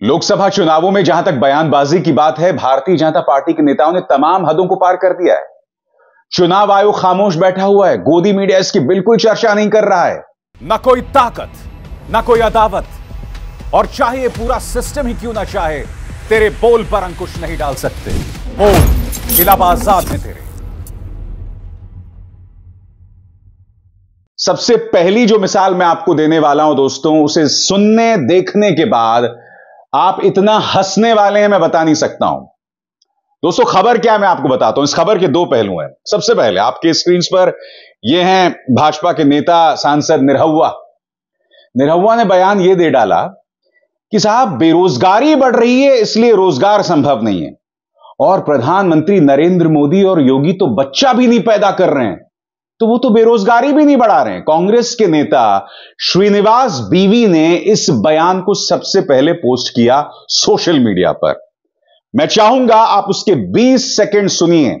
लोकसभा चुनावों में जहाँ तक बयानबाजी की बात है भारतीय जनता पार्टी के नेताओं ने तमाम हदों को पार कर दिया है। चुनाव आयोग खामोश बैठा हुआ है गोदी मीडिया इसकी बिल्कुल चर्चा नहीं कर रहा है। न कोई ताकत न कोई अदावत और चाहे पूरा सिस्टम ही क्यों ना चाहे तेरे बोल पर अंकुश नहीं डाल सकते। बोल इलाहाबाद में तेरे। सबसे पहली जो मिसाल मैं आपको देने वाला हूँ दोस्तों उसे सुनने देखने के बाद आप इतना हंसने वाले हैं, मैं बता नहीं सकता हूँ। दोस्तों, खबर क्या मैं आपको बताता हूँ? इस खबर के दो पहलू हैं। सबसे पहले, आपके स्क्रीन पर ये हैं भाजपा के नेता सांसद निरहुआ। निरहुआ ने बयान ये दे डाला कि साहब, बेरोजगारी बढ़ रही है, इसलिए रोज़गार संभव नहीं है। और प्रधानमंत्री नरेंद्र मोदी और योगी तो बच्चा भी नहीं पैदा कर रहे हैं। तो वो तो बेरोजगारी भी नहीं बढ़ा रहे हैं। कांग्रेस के नेता श्रीनिवास बीवी ने इस बयान को सबसे पहले पोस्ट किया सोशल मीडिया पर। मैं चाहूँगा आप उसके 20 सेकंड सुनिए।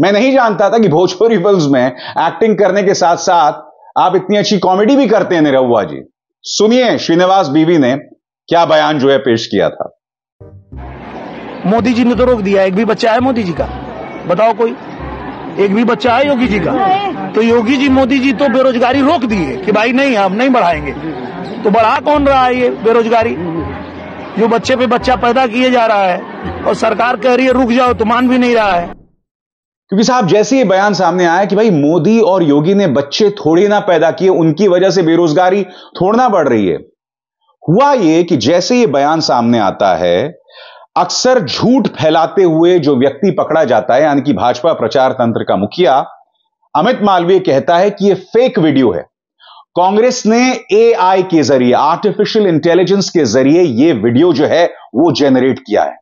मैं नहीं जानता था कि भोजपुरी फ़िल्म में एक्टिंग करने के साथ साथ आप इतनी अच्छी कॉमेडी भी करते हैं निरहुआ जी। सुनिए श्रीनिवास बीवी ने क्या बयान जो है पेश किया था। मोदी जी ने तो रोक दिया, एक भी बच्चा है मोदी जी का। बताओ कोई। एक भी बच्चा है योगी जी का? तो योगी जी मोदी जी तो बेरोजगारी रोक दिए कि भाई नहीं हम नहीं बढ़ाएँगे। तो बढ़ा कौन रहा है ये बेरोजगारी? जो बच्चे पे बच्चा पैदा किए जा रहा है और सरकार कह रही है रुक जाओ तो मान भी नहीं रहा है। क्योंकि साहब जैसे ये बयान सामने आया कि भाई मोदी और योगी ने बच्चे थोड़ी ना पैदा किए उनकी वजह से बेरोजगारी थोड़ना बढ़ रही है। हुआ ये कि जैसे ये बयान सामने आता है अक्सर झूठ फैलाते हुए जो व्यक्ति पकड़ा जाता है, यानी कि भाजपा प्रचार तंत्र का मुखिया, अमित मालवीय कहता है कि यह फेक वीडियो है। कांग्रेस ने एआई के ज़रिए आर्टिफिशियल इंटेलिजेंस के ज़रिए यह वीडियो जो है, वो जेनरेट किया है।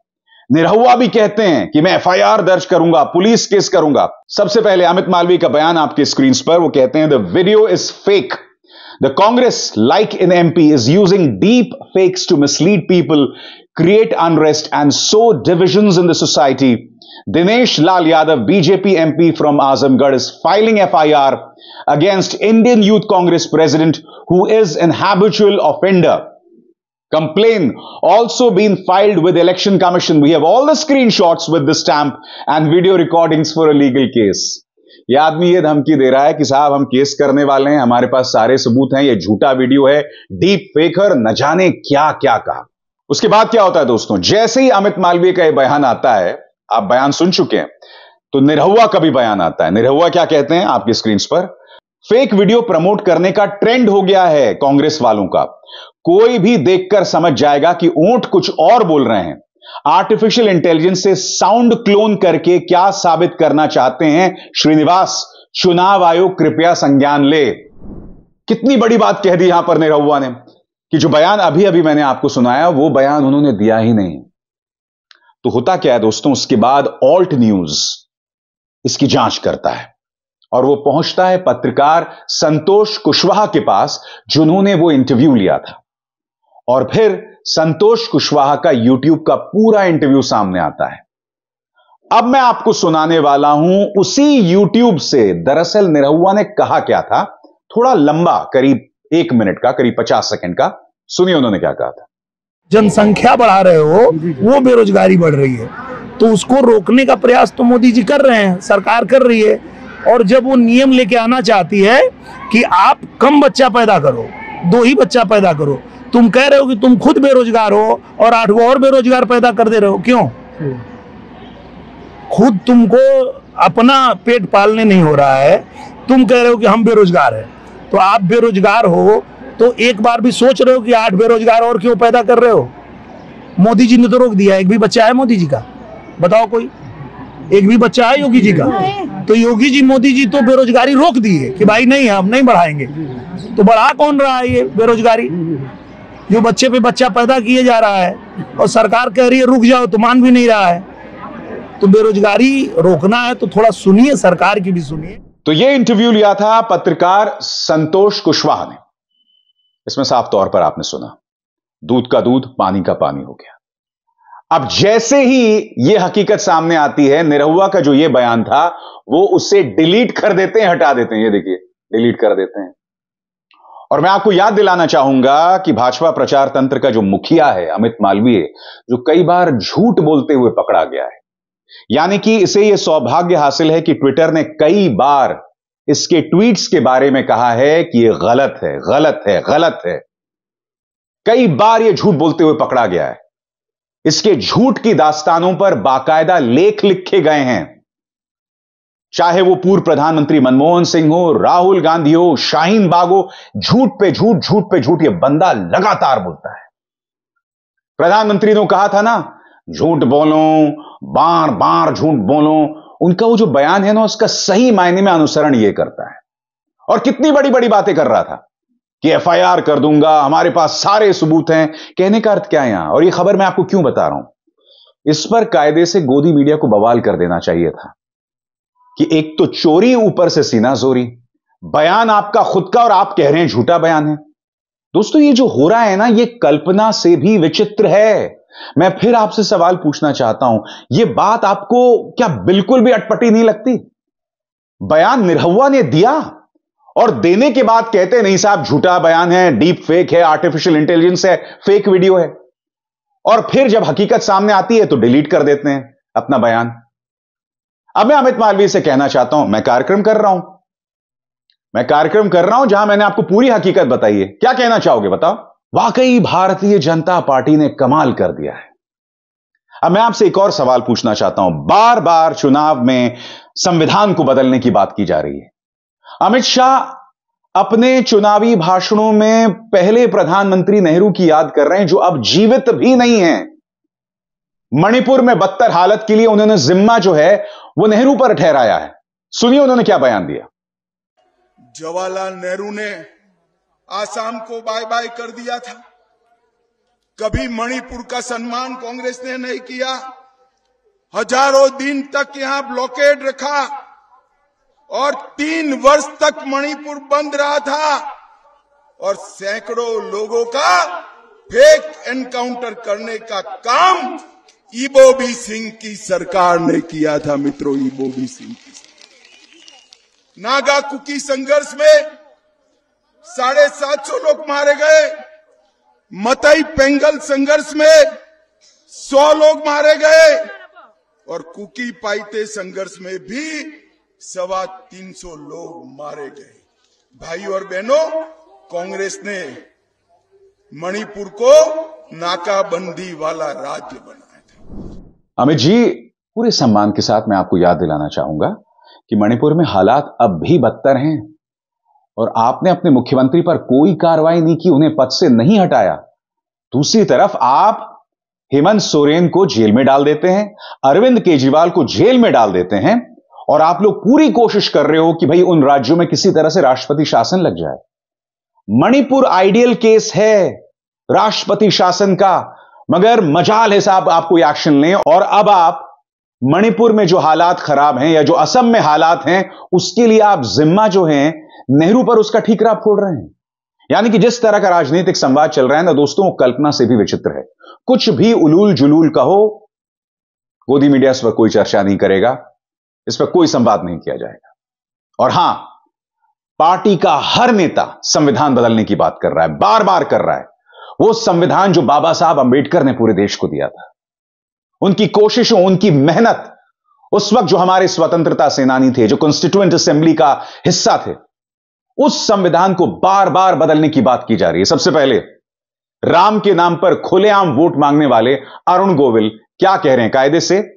निरहुआ भी कहते हैं कि मैं एफआईआर दर्ज करूँगा, पुलिस केस करूँगा। सबसे पहले अमित मालवीय का बयान आपके स्क्रीन पर, वो कहते हैं the video is fake the Congress like in MP is using deep fakes to mislead people create unrest and sow divisions in the society. Dinesh Lal Yadav, BJP MP from Azamgarh is filing FIR against Indian Youth Congress President who is an habitual offender. Complaint also been filed with Election Commission. We have all the screenshots with the stamp and video recordings for a legal case. ये आदमी ये धमकी दे रहा है कि साहब हम case करने वाले हैं हमारे पास सारे सबूत हैं ये झूठा वीडियो है डीप फेकर न जाने क्या क्या कहा उसके बाद क्या होता है दोस्तों? जैसे ही अमित मालवीय का यह बयान आता है, आप बयान सुन चुके हैं तो निरहुआ का भी बयान आता है। निरहुआ क्या कहते हैं आपकी स्क्रीन पर? फेक वीडियो प्रमोट करने का ट्रेंड हो गया है कांग्रेस वालों का। कोई भी देखकर समझ जाएगा कि ऊँट कुछ और बोल रहे हैं। आर्टिफिशियल इंटेलिजेंस से साउंड क्लोन करके क्या साबित करना चाहते हैं? श्रीनिवास, चुनाव आयोग कृपया संज्ञान ले। कितनी बड़ी बात कह दी यहाँ पर निरहुआ ने। कि जो बयान अभी अभी मैंने आपको सुनाया, वो बयान उन्होंने दिया ही नहीं। तो होता क्या है दोस्तों, उसके बाद ऑल्ट न्यूज़ इसकी जाँच करता है और वो पहुँचता है पत्रकार संतोष कुशवाहा के पास, जिन्होंने वो इंटरव्यू लिया था। और फिर संतोष कुशवाहा का यूट्यूब का पूरा इंटरव्यू सामने आता है। अब मैं आपको सुनाने वाला हूँ, उसी यूट्यूब से, दरअसल निरहुआ ने कहा क्या था? थोड़ा लंबा, करीब एक मिनट का, करीब पचास सेकंड का। सुनिए उन्होंने क्या कहा था। जनसंख्या बढ़ा रहे हो, वो बेरोजगारी बढ़ रही है। तो उसको रोकने का प्रयास तो मोदी जी कर रहे हैं, सरकार कर रही है। और जब वो नियम लेके आना चाहती है कि आप कम बच्चा पैदा करो, दो ही बच्चा पैदा करो, तुम कह रहे हो कि तुम खुद बेरोजगार हो और आठ और बेरोजगार पैदा कर दे रहे हो, क्यों? खुद तुमको अपना पेट पालने नहीं हो रहा है, तुम कह रहे हो कि हम बेरोजगार हैं। तो आप बेरोजगार हो तो एक बार भी सोच रहे हो कि आठ बेरोजगार और क्यों पैदा कर रहे हो? मोदी जी ने तो रोक दिया, एक भी बच्चा है मोदी जी का? बताओ कोई। एक भी बच्चा है योगी जी का? तो योगी जी, मोदी जी तो बेरोजगारी रोक दी है कि भाई नहीं, हम नहीं बढ़ाएँगे। तो बढ़ा कौन रहा है ये बेरोजगारी? जो बच्चे पे बच्चा पैदा किए जा रहा है और सरकार कह रही है, रुक जाओ तो मान भी नहीं रहा है। तो बेरोजगारी रोकना है तो थोड़ा सुनिए, सरकार की भी सुनिए। तो यह इंटरव्यू लिया था पत्रकार संतोष कुशवाहा ने। इसमें साफ़ तौर पर आपने सुना, दूध का दूध, पानी का पानी हो गया। अब जैसे ही यह हकीकत सामने आती है, निरहुआ का जो यह बयान था, वो उसे डिलीट कर देते हैं, हटा देते हैं। ये देखिए, डिलीट कर देते हैं। और मैं आपको याद दिलाना चाहूँगा कि भाजपा प्रचार तंत्र का जो मुखिया है, अमित मालवीय, जो कई बार झूठ बोलते हुए पकड़ा गया है यानी कि इसे यह सौभाग्य हासिल है कि ट्विटर ने कई बार इसके ट्वीट्स के बारे में कहा है कि यह गलत है गलत है गलत है। कई बार यह झूठ बोलते हुए पकड़ा गया है। इसके झूठ की दास्तानों पर बाकायदा लेख लिखे गए हैं। चाहे वो पूर्व प्रधानमंत्री मनमोहन सिंह हो, राहुल गांधी हो, शाहीन बाग हो, झूठ पे झूठ झूठ पे झूठ ये बंदा लगातार बोलता है। प्रधानमंत्री ने कहा था ना, झूठ बोलो बार बार झूठ बोलो। उनका वो जो बयान है ना, उसका सही मायने में अनुसरण ये करता है। और कितनी बड़ी बड़ी बातें कर रहा था कि एफआईआर कर दूँगा, हमारे पास सारे सबूत हैं। कहने का अर्थ क्या है यहाँ? और ये खबर मैं आपको क्यों बता रहा हूँ? इस पर कायदे से गोदी मीडिया को बवाल कर देना चाहिए था कि एक तो चोरी ऊपर से सीना जोरी, बयान आपका खुद का और आप कह रहे हैं झूठा बयान है। दोस्तों, ये जो हो रहा है ना, ये कल्पना से भी विचित्र है। मैं फिर आपसे सवाल पूछना चाहता हूँ यह बात आपको क्या बिल्कुल भी अटपटी नहीं लगती? बयान निरहुआ ने दिया और देने के बाद कहते नहीं साहब, झूठा बयान है, डीप फेक है, आर्टिफिशियल इंटेलिजेंस है, फेक वीडियो है। और फिर जब हकीकत सामने आती है तो डिलीट कर देते हैं अपना बयान। अब मैं अमित मालवीय से कहना चाहता हूँ, मैं कार्यक्रम कर रहा हूँ। मैं कार्यक्रम कर रहा हूँ जहाँ मैंने आपको पूरी हकीकत बताई है। क्या कहना चाहोगे, बताओ। वाकई भारतीय जनता पार्टी ने कमाल कर दिया है। अब मैं आपसे एक और सवाल पूछना चाहता हूँ। बार बार चुनाव में संविधान को बदलने की बात की जा रही है। अमित शाह अपने चुनावी भाषणों में पहले प्रधानमंत्री नेहरू की याद कर रहे हैं, जो अब जीवित भी नहीं है। मणिपुर में बदतर हालत के लिए उन्होंने जिम्मा जो है, वो नेहरू पर ठहराया है। सुनिए उन्होंने क्या बयान दिया। जवाहरलाल नेहरू ने आसाम को बाय बाय कर दिया था। कभी मणिपुर का सम्मान कांग्रेस ने नहीं किया। हज़ारों दिन तक यहाँ ब्लॉकेड रखा और तीन वर्ष तक मणिपुर बंद रहा था और सैकड़ों लोगों का फेक एनकाउंटर करने का काम ईबोबी सिंह की सरकार ने किया था, मित्रों ईबोबी सिंह की। नागा कुकी संघर्ष में साढ़े सात सौ लोग मारे गए। मतई पेंगल संघर्ष में सौ लोग मारे गए और कुकी पाइते संघर्ष में भी सवा तीन सौ लोग मारे गए। भाई और बहनों, कांग्रेस ने मणिपुर को नाकाबंदी वाला राज्य बनाया था। अमित जी, पूरे सम्मान के साथ मैं आपको याद दिलाना चाहूँगा कि मणिपुर में हालात अब भी बदतर हैं। और आपने अपने मुख्यमंत्री पर कोई कार्रवाई नहीं की, उन्हें पद से नहीं हटाया। दूसरी तरफ़ आप हेमंत सोरेन को जेल में डाल देते हैं, अरविंद केजरीवाल को जेल में डाल देते हैं, और आप लोग पूरी कोशिश कर रहे हो कि भाई उन राज्यों में किसी तरह से राष्ट्रपति शासन लग जाए। मणिपुर आइडियल केस है, राष्ट्रपति शासन का, मगर मजाल है साहब आप कोई एक्शन लें, और अब आप मणिपुर में जो हालात खराब हैं या जो असम में हालात हैं, उसके लिए आप जिम्मा जो है, नेहरू पर उसका ठीकरा फोड़ रहे हैं। यानी कि जिस तरह का राजनीतिक संवाद चल रहा है ना दोस्तों, वो कल्पना से भी विचित्र है। कुछ भी उलूल जुलूल कहो, गोदी मीडिया इस पर कोई चर्चा नहीं करेगा, इस पर कोई संवाद नहीं किया जाएगा। और हाँ, पार्टी का हर नेता संविधान बदलने की बात कर रहा है बार बार कर रहा है। वो संविधान जो बाबा साहब अंबेडकर ने पूरे देश को दिया था उनकी कोशिशों, उनकी मेहनत, उस वक्त जो हमारे स्वतंत्रता सेनानी थे, जो कॉन्स्टिट्यूएंट असेंबली का हिस्सा थे, उस संविधान को बार बार बदलने की बात की जा रही है। सबसे पहले, राम के नाम पर खुलेआम वोट मांगने वाले अरुण गोविल क्या कह रहे हैं? कायदे से?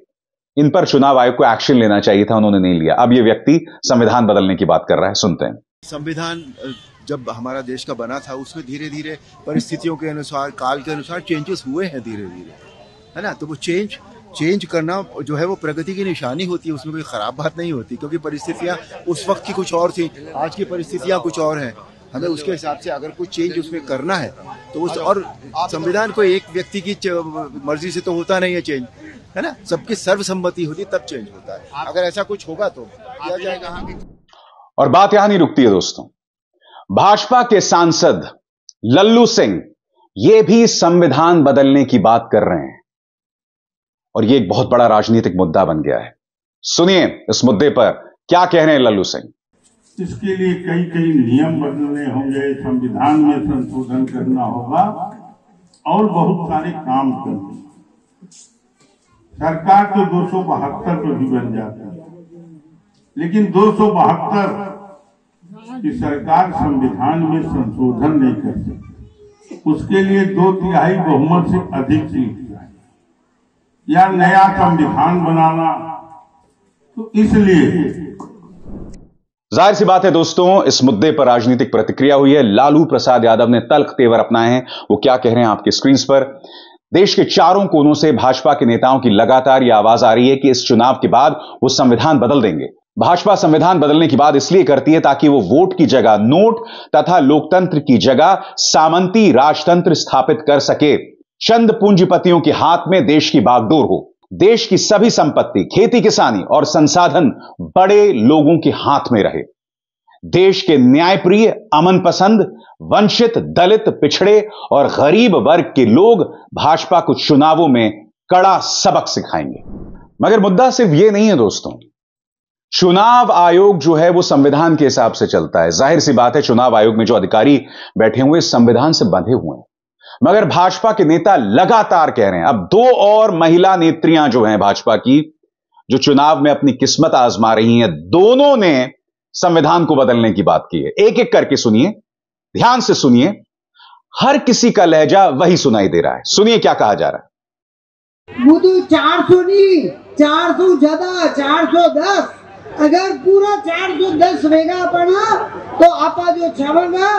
इन पर चुनाव आयोग को एक्शन लेना चाहिए था, उन्होंने नहीं लिया। अब यह व्यक्ति संविधान बदलने की बात कर रहा है, सुनते हैं। संविधान जब हमारा देश का बना था, उसमें धीरे धीरे परिस्थितियों के अनुसार, काल के अनुसार चेंजेस हुए हैं धीरे धीरे है ना? तो वो चेंज चेंज करना जो है वो प्रगति की निशानी होती है उसमें कोई खराब बात नहीं होती क्योंकि परिस्थितियाँ उस वक्त की कुछ और थी आज की परिस्थितियाँ कुछ और हैं। हमें उसके हिसाब से अगर कुछ चेंज उसमें करना है तो उस और संविधान को एक व्यक्ति की मर्ज़ी से तो होता नहीं है चेंज है ना? सबकी सर्वसम्मति होती तब चेंज होता है। अगर ऐसा कुछ होगा तो किया जाएगा। और बात यहाँ नहीं रुकती है दोस्तों। भाजपा के सांसद लल्लू सिंह ये भी संविधान बदलने की बात कर रहे हैं। और ये एक बहुत बड़ा राजनीतिक मुद्दा बन गया है। सुनिए इस मुद्दे पर क्या कह रहे हैं लल्लू सिंह? इसके लिए कई कई नियम बदलने होंगे, संविधान में संशोधन करना होगा और बहुत सारे काम करने। सरकार तो दो सौ बहत्तर पर भी बन जाती है। लेकिन दो सौ बहत्तर की सरकार संविधान में संशोधन नहीं कर सकती। उसके लिए दो तिहाई बहुमत से अधिक चाहिए या नया संविधान बनाना। तो इसलिए ज़ाहिर सी बात है दोस्तों, इस मुद्दे पर राजनीतिक प्रतिक्रिया हुई है। लालू प्रसाद यादव ने तल्ख तेवर अपनाए हैं। वो क्या कह रहे हैं आपके स्क्रीन पर? देश के चारों कोनों से भाजपा के नेताओं की लगातार यह आवाज़ आ रही है कि इस चुनाव के बाद वो संविधान बदल देंगे। भाजपा संविधान बदलने की बात इसलिए करती है ताकि वो वोट की जगह, नोट तथा लोकतंत्र की जगह सामंती राजतंत्र स्थापित कर सके। चंद पूंजीपतियों के हाथ में देश की बागडोर हो। देश की सभी संपत्ति, खेती किसानी और संसाधन बड़े लोगों के हाथ में रहे। देश के न्यायप्रिय अमन पसंद वंचित, दलित, पिछड़े और गरीब वर्ग के लोग भाजपा को चुनावों में कड़ा सबक सिखाएँगे। मगर मुद्दा सिर्फ़ यह नहीं है दोस्तों। चुनाव आयोग जो है वो संविधान के हिसाब से चलता है। ज़ाहिर सी बात है, चुनाव आयोग में जो अधिकारी बैठे हुए संविधान से बंधे हुए हैं। मगर भाजपा के नेता लगातार कह रहे हैं, अब दो और महिला नेत्रियाँ जो हैं भाजपा की, जो चुनाव में अपनी किस्मत आजमा रही हैं, दोनों ने संविधान को बदलने की बात की है। एक एक करके सुनिए, ध्यान से सुनिए, हर किसी का लहजा वही सुनाई दे रहा है। सुनिए क्या कहा जा रहा है। तो चार सौ नहीं चार सौ ज़्यादा, चार सौ दस। अगर पूरा चार सौ दस रहेगा अपना तो आपा जो छावेगा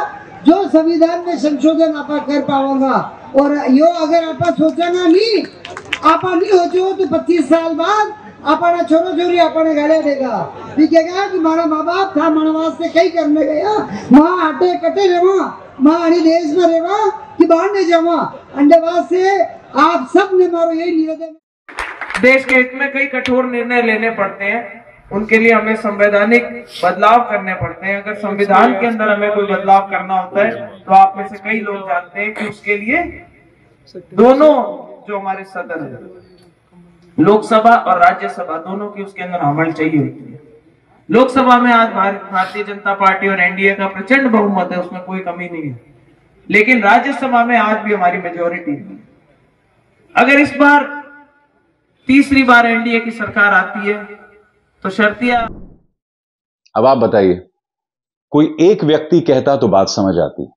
जो संविधान में संशोधन आपा कर पाओगा और यो अगर आपा सोचा ना नहीं, आपा नहीं हो तो पच्चीस साल बाद अपना छोरो छोरी अपने गले देगा। भी कहेगा कि मारा माँ बाप था मन वास्ते कई करने गया। माँ आटे कटे रेवा माँ अड़ी देश में रेवा कि बाहर नहीं जावा। अंडे वास्ते आप सबने मारो यही निवेदन। देश के हित में कई कठोर निर्णय लेने पड़ते हैं। उनके लिए हमें संवैधानिक बदलाव करने पड़ते हैं। अगर संविधान के अंदर हमें कोई बदलाव करना होता है तो आप में से कई लोग जानते हैं कि उसके लिए दोनों जो हमारे सदन है, लोकसभा और राज्यसभा, दोनों की उसके अंदर अमल चाहिए होती है। लोकसभा में आज भारतीय जनता पार्टी और एनडीए का प्रचंड बहुमत है, उसमें कोई कमी नहीं है। लेकिन राज्यसभा में आज भी हमारी मेजोरिटी है। अगर इस बार तीसरी बार एनडीए की सरकार आती है तो शर्तिया अब आप बताइए, कोई एक व्यक्ति कहता तो बात समझ आती।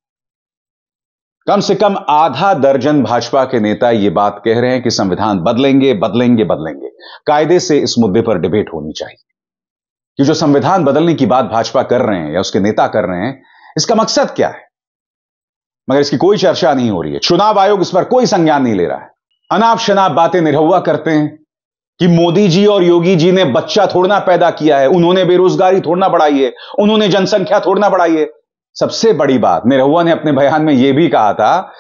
कम से कम आधा दर्जन भाजपा के नेता यह बात कह रहे हैं कि संविधान बदलेंगे बदलेंगे बदलेंगे। कायदे से इस मुद्दे पर डिबेट होनी चाहिए। कि जो संविधान बदलने की बात भाजपा कर रहे हैं या उसके नेता कर रहे हैं, इसका मकसद क्या है? मगर इसकी कोई चर्चा नहीं हो रही है। चुनाव आयोग इस पर कोई संज्ञान नहीं ले रहा है। अनाप शनाप बातें निरहुआ करते हैं। कि मोदी जी और योगी जी ने बच्चा थोड़ना पैदा किया है, उन्होंने बेरोजगारी थोड़ना बढ़ाई है, उन्होंने जनसंख्या थोड़ना बढ़ाई है। सबसे बड़ी बात निरहुआ ने अपने बयान में यह भी कहा था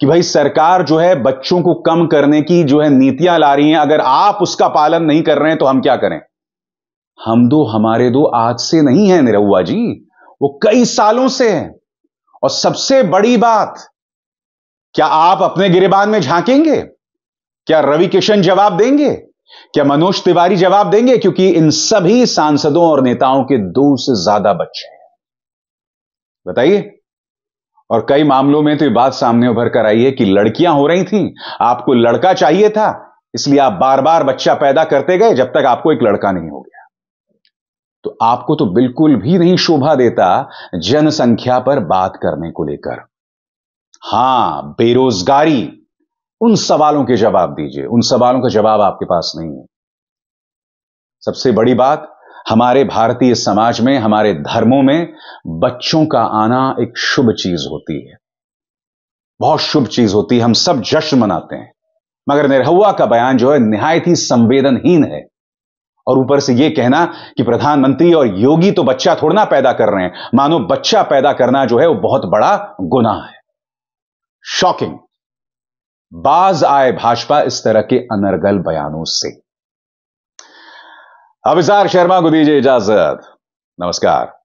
कि भाई सरकार जो है बच्चों को कम करने की जो है नीतियाँ ला रही हैं, अगर आप उसका पालन नहीं कर रहे हैं तो हम क्या करें? हम दो, हमारे दो आज से नहीं है निरहुआ जी, वो कई सालों से हैं। और सबसे बड़ी बात, क्या आप अपने गिरेबान में झांकेंगे? क्या रवि किशन जवाब देंगे? क्या मनोज तिवारी जवाब देंगे? क्योंकि इन सभी सांसदों और नेताओं के दो से ज़्यादा बच्चे हैं। बताइए। और कई मामलों में तो ये बात सामने उभर कर आई है कि लड़कियाँ हो रही थी। आपको लड़का चाहिए था, इसलिए आप बार बार बच्चा पैदा करते गए, जब तक आपको एक लड़का नहीं हो गया। तो आपको तो बिल्कुल भी नहीं शोभा देता जनसंख्या पर बात करने को लेकर। हाँ, बेरोजगारी उन सवालों के जवाब दीजिए। उन सवालों का जवाब आपके पास नहीं है। सबसे बड़ी बात, हमारे भारतीय समाज में, हमारे धर्मों में बच्चों का आना एक शुभ चीज़ होती है। बहुत शुभ चीज़ होती है। हम सब जश्न मनाते हैं। मगर निरहुआ का बयान जो है, निहायत ही संवेदनहीन है। और ऊपर से यह कहना कि प्रधानमंत्री और योगी तो बच्चा थोड़ा पैदा कर रहे हैं। मानो बच्चा पैदा करना जो है, वो बहुत बड़ा गुनाह है। शॉकिंग बाज आए भाजपा इस तरह के अनर्गल बयानों से। अभिसार शर्मा को दीजिए इजाज़त। नमस्कार।